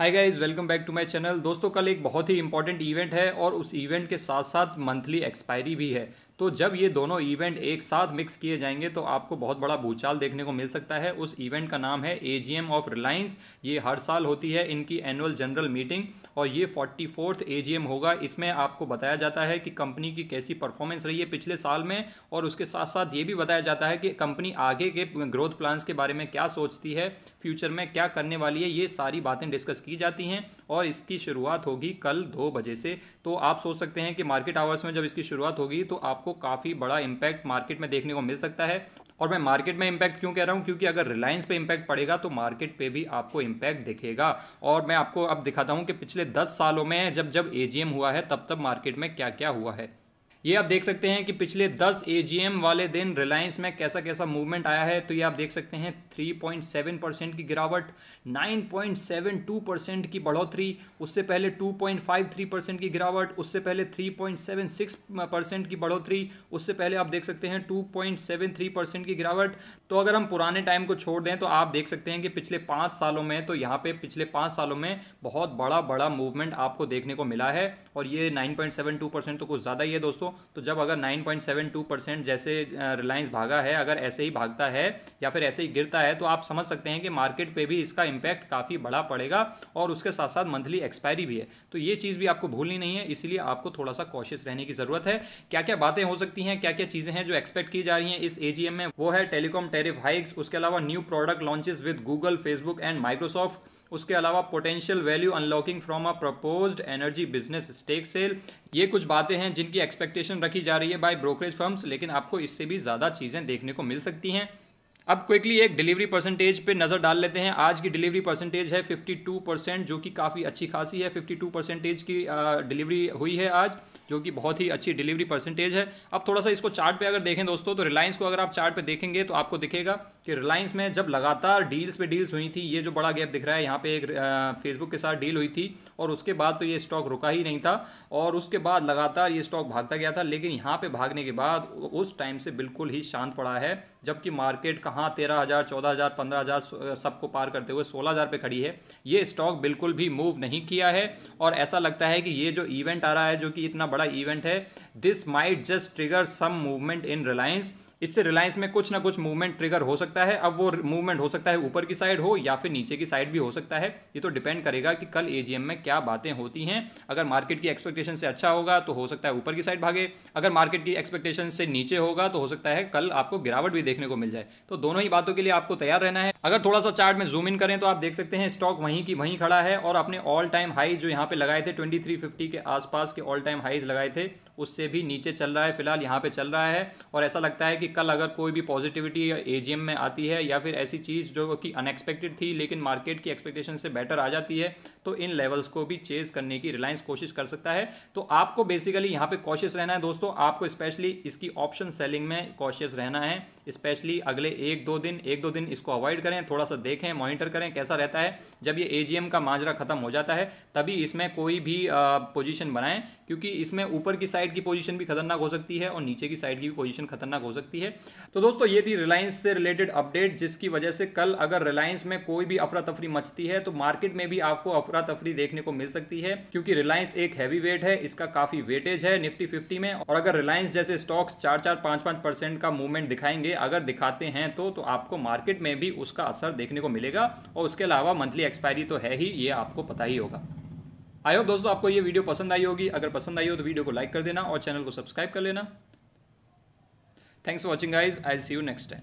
Hi guys welcome back to my channel दोस्तों, कल एक बहुत ही इंपॉर्टेंट इवेंट है और उस इवेंट के साथ साथ मंथली एक्सपायरी भी है। तो जब ये दोनों इवेंट एक साथ मिक्स किए जाएँगे तो आपको बहुत बड़ा भूचाल देखने को मिल सकता है। उस इवेंट का नाम है एजीएम ऑफ़ रिलायंस ये हर साल होती है इनकी एनुअल जनरल मीटिंग और ये फोर्टी फोर्थ होगा। इसमें आपको बताया जाता है कि कंपनी की कैसी परफॉर्मेंस रही है पिछले साल में और उसके साथ साथ ये भी बताया जाता है कि कंपनी आगे के ग्रोथ प्लान्स के बारे में क्या सोचती है फ्यूचर में क्या करने वाली है, ये सारी बातें डिस्कस की जाती हैं। और इसकी शुरुआत होगी कल दो बजे से। तो आप सोच सकते हैं कि मार्केट आवर्स में जब इसकी शुरुआत होगी तो आपको काफ़ी बड़ा इम्पैक्ट मार्केट में देखने को मिल सकता है। और मैं मार्केट में इम्पैक्ट क्यों कह रहा हूँ? क्योंकि अगर रिलायंस पे इम्पैक्ट पड़ेगा तो मार्केट पे भी आपको इम्पैक्ट दिखेगा। और मैं आपको अब दिखाता हूँ कि पिछले दस सालों में जब जब एजीएम हुआ है, तब तब मार्केट में क्या क्या हुआ है। ये आप देख सकते हैं कि पिछले 10 एजीएम वाले दिन रिलायंस में कैसा कैसा मूवमेंट आया है तो ये आप देख सकते हैं 3.7 परसेंट की गिरावट 9.72 परसेंट की बढ़ोतरी, उससे पहले 2.53 परसेंट की गिरावट, उससे पहले 3.76 परसेंट की बढ़ोतरी, उससे पहले आप देख सकते हैं 2.73 परसेंट की गिरावट। तो अगर हम पुराने टाइम को छोड़ दें तो आप देख सकते हैं कि पिछले पाँच सालों में तो यहाँ पे पिछले पाँच सालों में बहुत बड़ा बड़ा मूवमेंट आपको देखने को मिला है, और ये नाइन परसेंट तो कुछ ज़्यादा ही है दोस्तों। तो जब अगर 9.72 परसेंट जैसे रिलायंस भागा है, अगर ऐसे ही भागता है या फिर ऐसे ही गिरता है तो आप समझ सकते हैं कि मार्केट पे भी इसका इम्पैक्ट काफ़ी बड़ा पड़ेगा और उसके साथ साथ मंथली एक्सपायरी भी है। तो ये चीज़ भी आपको भूलनी नहीं है, इसलिए आपको थोड़ा सा कॉशियस रहने की ज़रूरत है। क्या क्या बातें हो सकती हैं क्या क्या चीज़ें हैं जो एक्सपेक्ट की जा रही हैं इस एजीएम में? वो है टेलीकॉम टेरिफ हाइक्स उसके अलावा new product launches with Google Facebook and Microsoft उसके अलावा potential value unlocking from a proposed energy business stake sale ये कुछ बातें हैं जिनकी एक्सपेक्टेशन रखी जा रही है बाय ब्रोकरेज फर्म्स लेकिन आपको इससे भी ज़्यादा चीज़ें देखने को मिल सकती हैं। अब क्विकली एक डिलीवरी परसेंटेज पे नज़र डाल लेते हैं। आज की डिलीवरी परसेंटेज है 52 परसेंट जो कि काफ़ी अच्छी खासी है। 52 परसेंटेज की डिलीवरी हुई है आज, जो कि बहुत ही अच्छी डिलीवरी परसेंटेज है। अब थोड़ा सा इसको चार्ट पे अगर देखें दोस्तों तो रिलायंस को अगर आप चार्ट पे देखेंगे तो आपको दिखेगा कि रिलायंस में जब लगातार डील्स पे डील्स हुई थी, ये जो बड़ा गैप दिख रहा है, यहाँ पे एक फेसबुक के साथ डील हुई थी, और उसके बाद तो ये स्टॉक रुका ही नहीं था, और उसके बाद लगातार ये स्टॉक भागता गया था, लेकिन यहाँ पे भागने के बाद उस टाइम से बिल्कुल ही शांत पड़ा है, जबकि मार्केट कहाँ तेरह हज़ार, चौदह हज़ार, पंद्रह हज़ार सबको पार करते हुए सोलह हज़ार पे खड़ी है। ये स्टॉक बिल्कुल भी मूव नहीं किया है और ऐसा लगता है कि ये जो इवेंट आ रहा है, जो कि इतना बड़ा इवेंट है this might just trigger some movement in Reliance इससे रिलायंस में कुछ ना कुछ मूवमेंट ट्रिगर हो सकता है। अब वो मूवमेंट हो सकता है ऊपर की साइड हो या फिर नीचे की साइड भी हो सकता है। ये तो डिपेंड करेगा कि कल एजीएम में क्या बातें होती हैं। अगर मार्केट की एक्सपेक्टेशन से अच्छा होगा तो हो सकता है ऊपर की साइड भागे। अगर मार्केट की एक्सपेक्टेशन से नीचे होगा तो हो सकता है कल आपको गिरावट भी देखने को मिल जाए। तो दोनों ही बातों के लिए आपको तैयार रहना है। अगर थोड़ा सा चार्ट में जूम इन करें तो आप देख सकते हैं स्टॉक वहीं की वहीं खड़ा है और अपने ऑल टाइम हाई जो यहाँ पे लगाए थे ट्वेंटी के आसपास के ऑल टाइम हाईज लगाए थे। उससे भी नीचे चल रहा है, फ़िलहाल यहाँ पे चल रहा है। और ऐसा लगता है कि कल अगर कोई भी पॉजिटिविटी एजीएम में आती है या फिर ऐसी चीज़ जो कि अनएक्सपेक्टेड थी, लेकिन मार्केट की एक्सपेक्टेशन से बेटर आ जाती है तो इन लेवल्स को भी चेज करने की रिलायंस कोशिश कर सकता है। तो आपको बेसिकली यहाँ पे कॉशियस रहना है दोस्तों। आपको स्पेशली इसकी ऑप्शन सेलिंग में कॉशियस रहना है। स्पेशली अगले एक दो दिन, एक दो दिन इसको अवॉइड करें थोड़ा सा देखें मॉनिटर करें कैसा रहता है। जब ये एजीएम का माजरा खत्म हो जाता है, तभी इसमें कोई भी पोजीशन बनाएँ, क्योंकि इसमें ऊपर की साइड की पोजीशन भी खतरनाक हो सकती है और नीचे की साइड की भी पोजीशन खतरनाक हो सकती है। तो दोस्तों, ये थी रिलायंस से रिलेटेड अपडेट जिसकी वजह से कल अगर रिलायंस में कोई भी अफरा तफरी मचती है तो मार्केट में भी आपको अफरा तफरी देखने को मिल सकती है, क्योंकि रिलायंस एक हैवी वेट है, इसका काफ़ी वेटेज है निफ्टी फिफ्टी में, और अगर रिलायंस जैसे स्टॉक्स चार चार पाँच पाँच परसेंट का मूवमेंट दिखाएँगे, अगर दिखाते हैं तो तो आपको मार्केट में भी उसका असर देखने को मिलेगा, और उसके अलावा मंथली एक्सपायरी तो है ही, ये आपको पता ही होगा। आई होप दोस्तों आपको ये वीडियो पसंद आई होगी। अगर पसंद आई हो तो वीडियो को लाइक कर देना और चैनल को सब्सक्राइब कर लेना। Thanks for watching guys I see you next time